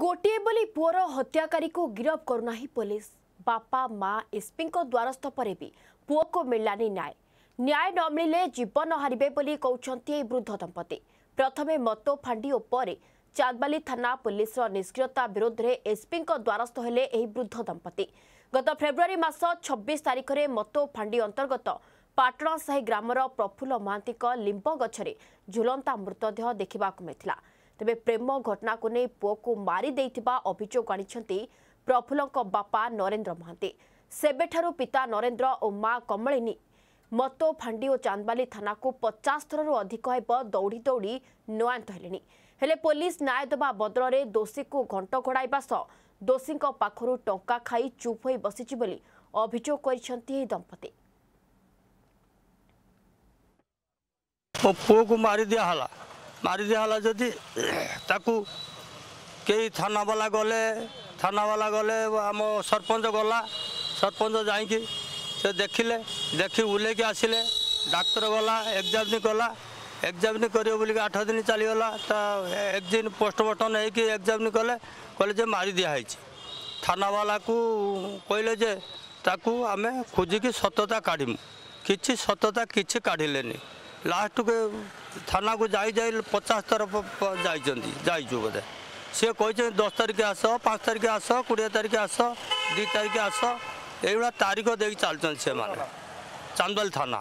ଗୋଟିଏ ବୋଲି ପୁଅର ହତ୍ୟାକାରୀକୁ ଗିରଫ କରୁନାହିଁ ପୋଲିସ ବାପା ମା ଏସ୍ପିଙ୍କ ଦ୍ୱାରସ୍ଥ ପରେ ବି ପୁଅକୁ ମିଳିଲାନି ନ୍ୟାୟ ନ୍ୟାୟ ନ ମିଳିଲେ ଜୀବନ ହାରିବେ ବୋଲି କହୁଛନ୍ତି ଏହି ବୃଦ୍ଧ ଦମ୍ପତି ପ୍ରଥମେ ମତୋ ଫାଣ୍ଡି ଓ ପରେ ଚାନ୍ଦବାଲି ଥାନା ପୋଲିସର ନିଷ୍କ୍ରିୟତା ବିରୋଧରେ ଏସ୍ପିଙ୍କ ଦ୍ୱାରସ୍ଥ ହେଲେ ଏହି ବୃଦ୍ଧ ଦମ୍ପତି ଗତ ଫେବୃଆରୀ ମାସ ଛବିଶ ତାରିଖରେ ମତୋ ଫାଣ୍ଡି ଅନ୍ତର୍ଗତ ପାଟଣା ସାହି ଗ୍ରାମର ପ୍ରଫୁଲ୍ଲ ମହାନ୍ତିଙ୍କ ଲିମ୍ବ ଗଛରେ ଝୁଲନ୍ତା ମୃତଦେହ ଦେଖିବାକୁ ମିଳିଥିଲା ତେବେ ପ୍ରେମ ଘଟଣାକୁ ନେଇ ପୁଅକୁ ମାରିଦେଇଥିବା ଅଭିଯୋଗ ଆଣିଛନ୍ତି ପ୍ରଫୁଲ୍ଲଙ୍କ ବାପା ନରେନ୍ଦ୍ର ମହାନ୍ତି ସେବେଠାରୁ ପିତା ନରେନ୍ଦ୍ର ଓ ମା କମଳିନୀ ମତୋ ଫାଣ୍ଡି ଓ ଚାନ୍ଦବାଲି ଥାନାକୁ ପଚାଶ ଥରରୁ ଅଧିକ ହେବ ଦୌଡ଼ି ଦୌଡ଼ି ନୟାନ୍ତ ହେଲେଣି ହେଲେ ପୋଲିସ ନ୍ୟାୟ ଦେବା ବଦଳରେ ଦୋଷୀକୁ ଘଣ୍ଟ ଘୋଡ଼ାଇବା ସହ ଦୋଷୀଙ୍କ ପାଖରୁ ଟଙ୍କା ଖାଇ ଚୁପ୍ ହୋଇ ବସିଛି ବୋଲି ଅଭିଯୋଗ କରିଛନ୍ତି ଏହି ଦମ୍ପତି ପୁଅକୁ ମାରି ଦିଆ ହେଲା ମାରିଦିଆ ହେଲା ଯଦି ତାକୁ କେହି ଥାନାବାଲା ଗଲେ ଥାନାବାଲା ଗଲେ ଆମ ସରପଞ୍ଚ ଗଲା ସରପଞ୍ଚ ଯାଇକି ସେ ଦେଖିଲେ ଦେଖି ବୁଲେଇକି ଆସିଲେ ଡାକ୍ତର ଗଲା ଏକ୍ଜାମିନ୍ କଲା ଏକ୍ଜାମିନ୍ କରିବ ବୋଲିକି ଆଠ ଦିନ ଚାଲିଗଲା ତା ଏକ୍ଜିନ୍ ପୋଷ୍ଟମର୍ଟମ୍ ହେଇକି ଏକ୍ଜାମିନ୍ କଲେ କହିଲେ ଯେ ମାରି ଦିଆହେଇଛି ଥାନାବାଲାକୁ କହିଲେ ଯେ ତାକୁ ଆମେ ଖୋଜିକି ସତତା କାଢ଼ିମୁ କିଛି ସତତା କିଛି କାଢ଼ିଲେନି ଲାଷ୍ଟକୁ থানাকে যাই যাই পচাশ তরফ যাই যাইছু বোধে সে কিন্তু দশ তারিখে আস পাঁচ তারিখে আস কোড়িয়ে তারিখে আস দুই তারিখে আস এইভাবে তারিখ দিয়ে চালছেন সে চান্দল থানা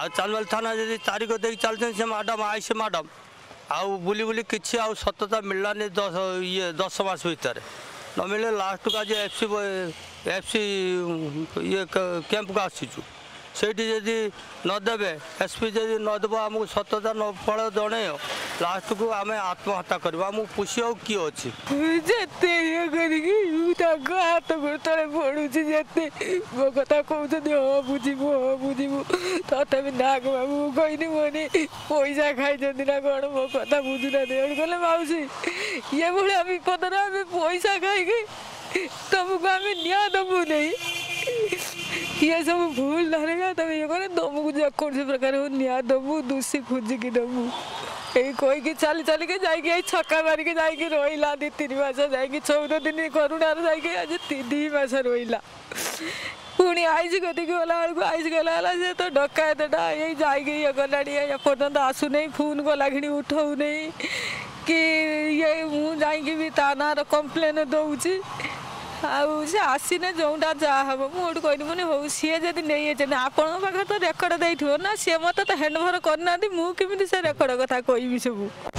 আর চান্দল থানা যদি তারিখ দিয়ে চালছেন সে ম্যাডাম আইসে ম্যাডাম আউ বুলি বুলি কিছু আউ সততা মিললানি দশ ইয়ে দশ মাস ভিতরে নমিলে লাস্ট কাজে এফসি এফসি ইয়ে ক্যাম্পকে আসিছু ସେଇଠି ଯଦି ନଦେବେ ଏସ୍ପି ଯଦି ନଦେବ ଆମକୁ ସତତା ନ ଫଳ ଜଣେଇବ ଲାଷ୍ଟକୁ ଆମେ ଆତ୍ମହତ୍ୟା କରିବା ଆମକୁ ପୋଷିବାକୁ କିଏ ଅଛି ଯେତେ ଇଏ କରିକି ତାଙ୍କ ହାତ ଗୋଡ଼ତଳେ ପଡ଼ୁଛି ଯେତେ ମୋ କଥା କହୁଛନ୍ତି ହଁ ବୁଝିବୁ ହଁ ବୁଝିବୁ ତଥାପି ନାଗ ବାବୁ ମୁଁ କହିନି ମୋନି ପଇସା ଖାଇଛନ୍ତି ନା କ'ଣ ମୋ କଥା ବୁଝୁନାହାନ୍ତି ଏଣୁ କହିଲେ ମାଉସୀ ଇଏ ଭଳିଆ ବିପଦରେ ଆମେ ପଇସା ଖାଇକି ତମକୁ ଆମେ ନିଆଁ ଦେବୁ ନାହିଁ ये सब भूल धरेगा तभी ये करे दबू कुछ कौन से प्रकार हो न्याय दबू दूसरी खुद की दबू এই কই কি চালি চালি কে যাই কি ছক্কা মারি কে যাই কি রইলা দি তিন মাস যাই কি 14 দিন করুণার যাই কি আজ তিন মাস রইলা পুনি আইসি গতিকে গলা বেড়ে আইসি গলা গলা সে তো ডকায়তটা এই যাই কি ইয়ে গলাড়ি এপর্যন্ত আসু নেই ফোন গলা ঘিনি উঠাও নেই কি ইয়ে মু যাই কি বি তা নার কমপ্লেন দৌছি ଆଉ ସେ ଆସିନେ ଯେଉଁଟା ଯାହା ହବ ମୁଁ ଗୋଟେ କହିଲି ମାନେ ହଉ ସିଏ ଯଦି ନେଇଯାଇଛନ୍ତି ଆପଣଙ୍କ ପାଖରେ ତ ରେକର୍ଡ଼ ଦେଇଥିବ ନା ସିଏ ମତେ ତ ହ୍ୟାଣ୍ଡଓଭର କରିନାହାନ୍ତି ମୁଁ କେମିତି ସେ ରେକର୍ଡ଼ କଥା କହିବି ସବୁ